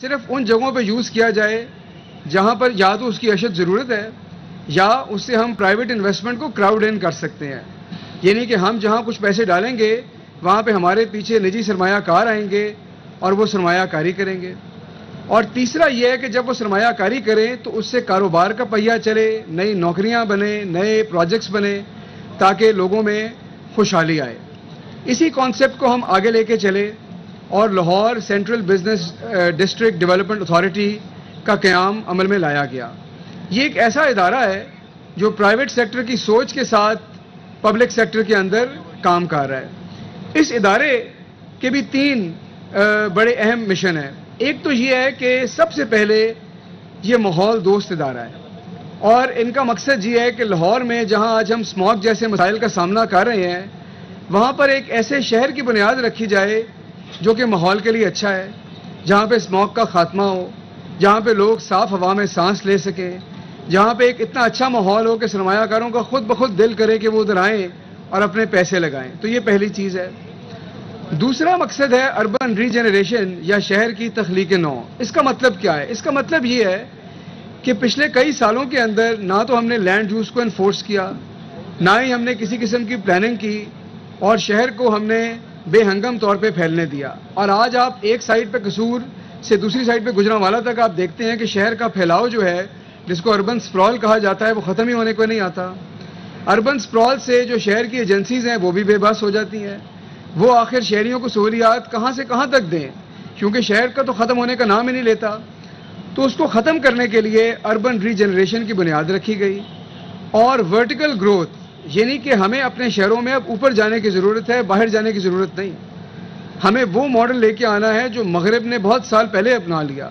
सिर्फ़ उन जगहों पे यूज़ किया जाए जहाँ पर या तो उसकी अशद ज़रूरत है, या उससे हम प्राइवेट इन्वेस्टमेंट को क्राउड इन कर सकते हैं। यानी कि हम जहाँ कुछ पैसे डालेंगे, वहाँ पे हमारे पीछे निजी सरमायाकार आएँगे और वो सरमायाकारी करेंगे। और तीसरा यह है कि जब वो सरमायाकारी करें तो उससे कारोबार का पहिया चले, नई नौकरियाँ बने, नए प्रोजेक्ट्स बने, ताकि लोगों में खुशहाली आए। इसी कॉन्सेप्ट को हम आगे लेके चले। और Lahore central business district development authority का क्याम अमल में लाया गया। ये एक ऐसा इदारा है जो प्राइवेट सेक्टर की सोच के साथ पब्लिक सेक्टर के अंदर काम कर रहा है। इस इदारे के भी तीन बड़े अहम मिशन हैं। एक तो ये है कि सबसे पहले ये माहौल दोस्त इदारा है। और इनका मकसद ये है कि लाहौर में जहाँ आज हम स्मॉग जैसे मसाइल का सामना कर रहे हैं, वहाँ पर एक ऐसे शहर की बुनियाद रखी जाए जो कि माहौल के लिए अच्छा है, जहाँ पे स्मॉग का खात्मा हो, जहाँ पे लोग साफ़ हवा में सांस ले सके, जहाँ पे एक इतना अच्छा माहौल हो कि सरमायाकारों का खुद ब खुद दिल करे कि वो उधर आए और अपने पैसे लगाएँ। तो ये पहली चीज़ है। दूसरा मकसद है अर्बन रीजनरेशन या शहर की तख्लीक नौ। इसका मतलब क्या है? इसका मतलब ये है कि पिछले कई सालों के अंदर ना तो हमने लैंड यूज़ को इन्फोर्स किया, ना ही हमने किसी किस्म की प्लानिंग की, और शहर को हमने बेहंगम तौर पे फैलने दिया। और आज आप एक साइड पे कसूर से दूसरी साइड पे गुजरा वाला तक आप देखते हैं कि शहर का फैलाव जो है, जिसको अर्बन स्प्रॉल कहा जाता है, वो ख़त्म ही होने को नहीं आता। अर्बन स्प्रॉल से जो शहर की एजेंसीज हैं, वो भी बेबस हो जाती हैं। वो आखिर शहरियों को सहूलियात कहाँ से कहाँ तक दें? क्योंकि शहर का तो ख़त्म होने का नाम ही नहीं लेता। तो उसको ख़त्म करने के लिए अर्बन रीजनरेशन की बुनियाद रखी गई। और वर्टिकल ग्रोथ यानी कि हमें अपने शहरों में अब ऊपर जाने की ज़रूरत है, बाहर जाने की ज़रूरत नहीं। हमें वो मॉडल लेके आना है जो मगरब ने बहुत साल पहले अपना लिया,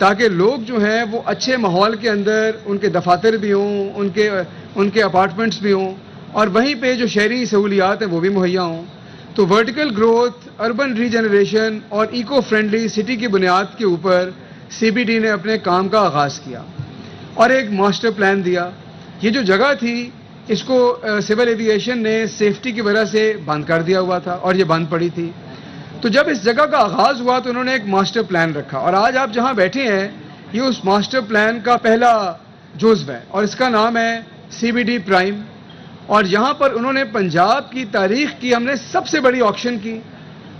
ताकि लोग जो हैं वो अच्छे माहौल के अंदर उनके दफातर भी हों, उनके उनके अपार्टमेंट्स भी हों, और वहीं पे जो शहरी सहूलियात हैं वो भी मुहैया हों। तो वर्टिकल ग्रोथ अर्बन रीजनरेशन और इको फ्रेंडली सिटी की बुनियाद के ऊपर सीबीडी ने अपने काम का आगाज़ किया और एक मास्टर प्लान दिया। ये जो जगह थी इसको सिविल एविएशन ने सेफ्टी की वजह से बंद कर दिया हुआ था और ये बंद पड़ी थी। तो जब इस जगह का आगाज़ हुआ तो उन्होंने एक मास्टर प्लान रखा और आज आप जहाँ बैठे हैं, ये उस मास्टर प्लान का पहला जुज्व है और इसका नाम है सीबीडी प्राइम और यहाँ पर उन्होंने पंजाब की तारीख की हमने सबसे बड़ी ऑप्शन की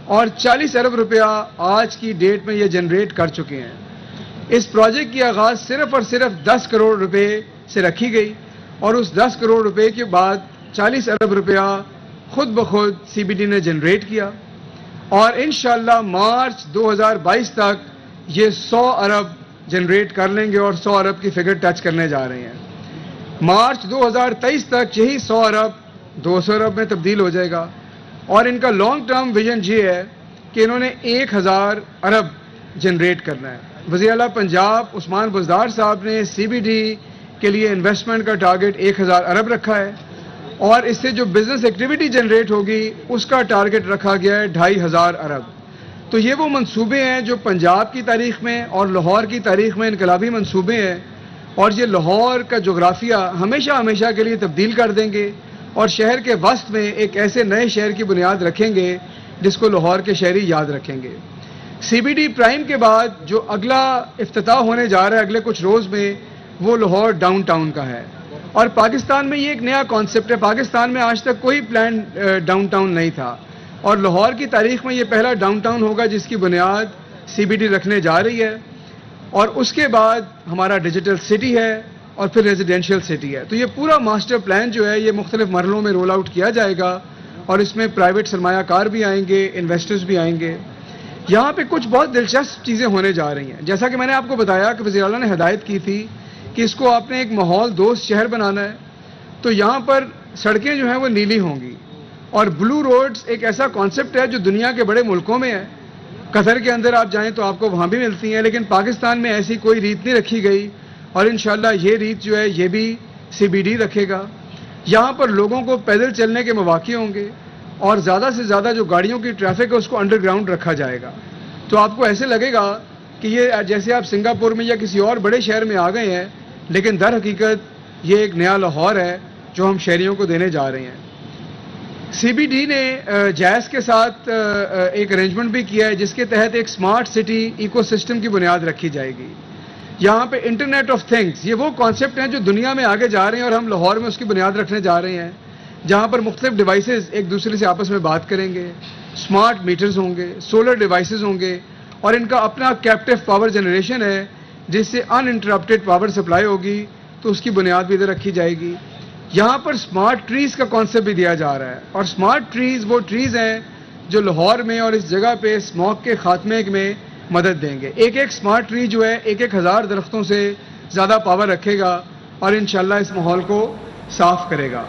और 40 अरब रुपया आज की डेट में ये जनरेट कर चुके हैं। इस प्रोजेक्ट की आगाज़ सिर्फ़ और सिर्फ़ 10 करोड़ रुपए से रखी गई। और उस 10 करोड़ रुपए के बाद 40 अरब रुपया खुद ब खुद सीबीडी ने जनरेट किया। और इन मार्च 2022 तक ये 100 अरब जनरेट कर लेंगे और 100 अरब की फिगर टच करने जा रहे हैं। मार्च 2023 तक यही 100 अरब 200 अरब में तब्दील हो जाएगा। और इनका लॉन्ग टर्म विजन ये है कि इन्होंने 1000 अरब जनरेट करना है। वजी पंजाब उस्मान बुजदार साहब ने सीबीडी के लिए इन्वेस्टमेंट का टारगेट 1000 अरब रखा है और इससे जो बिज़नेस एक्टिविटी जनरेट होगी, उसका टारगेट रखा गया है ढाई हज़ार अरब। तो ये वो मंसूबे हैं जो पंजाब की तारीख में और लाहौर की तारीख में इनकलाबी मंसूबे हैं और ये लाहौर का जोग्राफिया हमेशा हमेशा के लिए तब्दील कर देंगे और शहर के वस्त में एक ऐसे नए शहर की बुनियाद रखेंगे जिसको लाहौर के शहरी याद रखेंगे। सीबीडी प्राइम के बाद जो अगला अफ्ताह होने जा रहा है अगले कुछ रोज़ में वो लाहौर डाउनटाउन का है। और पाकिस्तान में ये एक नया कॉन्सेप्ट है। पाकिस्तान में आज तक कोई प्लान डाउनटाउन नहीं था। और लाहौर की तारीख में ये पहला डाउनटाउन होगा जिसकी बुनियाद सीबीडी रखने जा रही है। और उसके बाद हमारा डिजिटल सिटी है और फिर रेजिडेंशियल सिटी है। तो ये पूरा मास्टर प्लान जो है, ये मुख्तलिफ़ मरलों में रोल आउट किया जाएगा। और इसमें प्राइवेट सरमायाकार भी आएँगे इन्वेस्टर्स भी आएँगे। यहाँ पे कुछ बहुत दिलचस्प चीज़ें होने जा रही हैं। जैसा कि मैंने आपको बताया कि वजी ने हदायत की थी कि इसको आपने एक माहौल, दोस्त शहर बनाना है तो यहाँ पर सड़कें जो हैं वो नीली होंगी। और ब्लू रोड्स एक ऐसा कॉन्सेप्ट है जो दुनिया के बड़े मुल्कों में है। कतर के अंदर आप जाएँ तो आपको वहाँ भी मिलती हैं, लेकिन पाकिस्तान में ऐसी कोई रीत नहीं रखी गई। और इन ये रीत जो है, ये भी सीबीडी रखेगा। यहाँ पर लोगों को पैदल चलने के मौाक़े होंगे और ज़्यादा से ज़्यादा जो गाड़ियों की ट्रैफ़िक है, उसको अंडरग्राउंड रखा जाएगा। तो आपको ऐसे लगेगा कि ये जैसे आप सिंगापुर में या किसी और बड़े शहर में आ गए हैं लेकिन दर हकीकत ये एक नया लाहौर है जो हम शहरीों को देने जा रहे हैं। सीबीडी ने जैस के साथ एक अरेंजमेंट भी किया है जिसके तहत एक स्मार्ट सिटी इकोसिस्टम की बुनियाद रखी जाएगी। यहाँ पे इंटरनेट ऑफ़ थिंग्स ये वो कॉन्सेप्ट हैं जो दुनिया में आगे जा रहे हैं और हम लाहौर में उसकी बुनियाद रखने जा रहे हैं, जहाँ पर मुख्तलिफ़ डिवाइसेस एक दूसरे से आपस में बात करेंगे। स्मार्ट मीटर्स होंगे सोलर डिवाइसेस होंगे और इनका अपना कैप्टिव पावर जनरेशन है। जिससे अनइंटरप्टेड पावर सप्लाई होगी तो उसकी बुनियाद भी इधर रखी जाएगी। यहाँ पर स्मार्ट ट्रीज का कॉन्सेप्ट भी दिया जा रहा है। और स्मार्ट ट्रीज वो ट्रीज हैं जो लाहौर में और इस जगह पे स्मॉक के खात्मे में मदद देंगे। एक एक स्मार्ट ट्री जो है एक एक हज़ार दरख्तों से ज़्यादा पावर रखेगा और इन इस माहौल को साफ़ करेगा।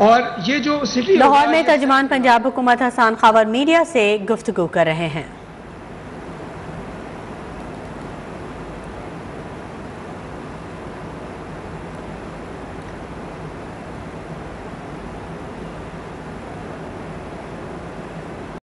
और ये जो सिटी लाहौर में तर्जमान पंजाब हुकूमत हसान खावर मीडिया से गुफ्तु कर रहे हैं।